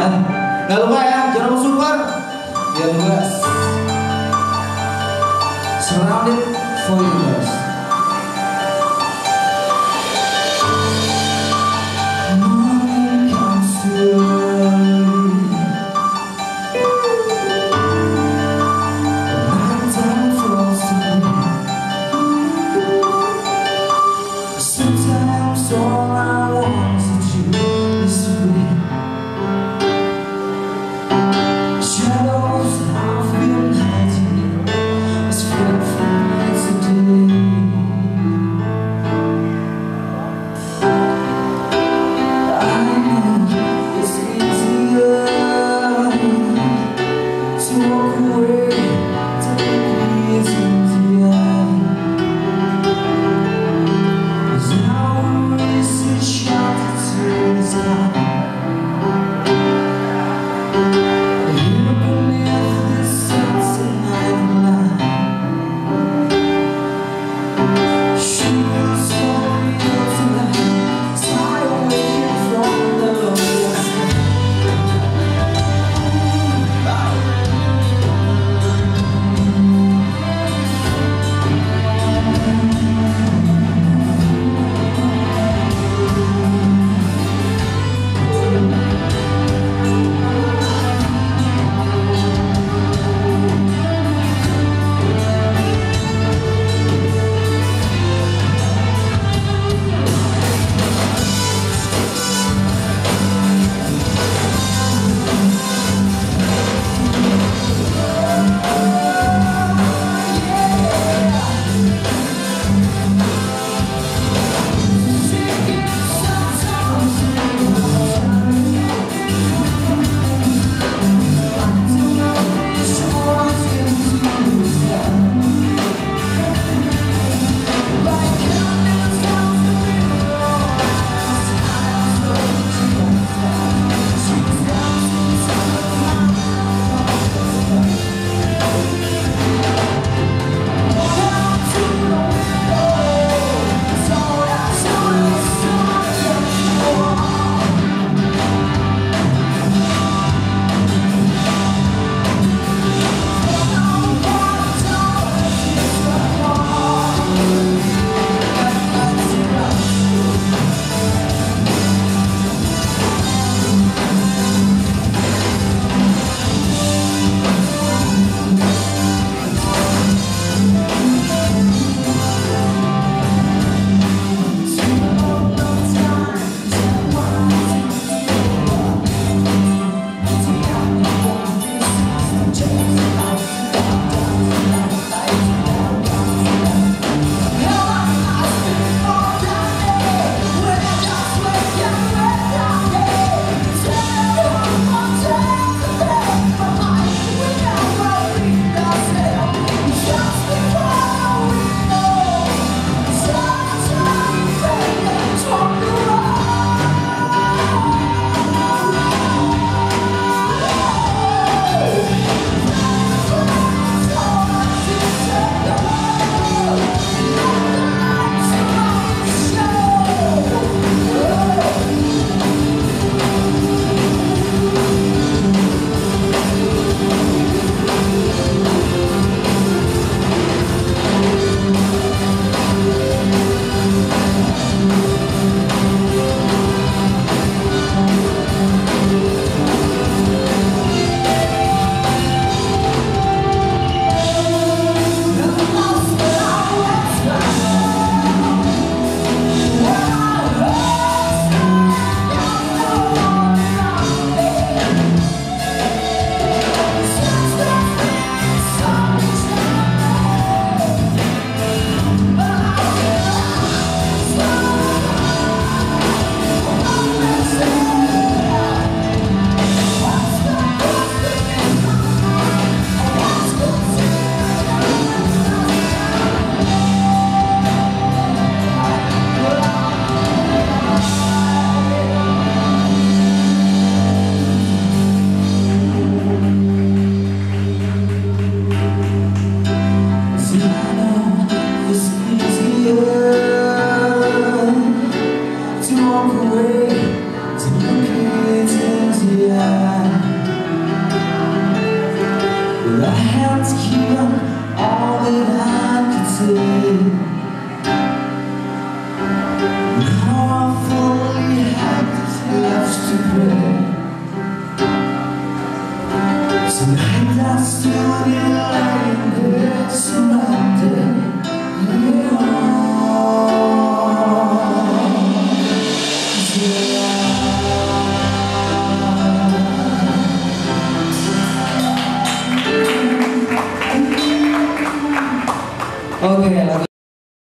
ya. Nggak lupa ya jangan super biar luas surrounded for you. Tonight I there surrounded Ok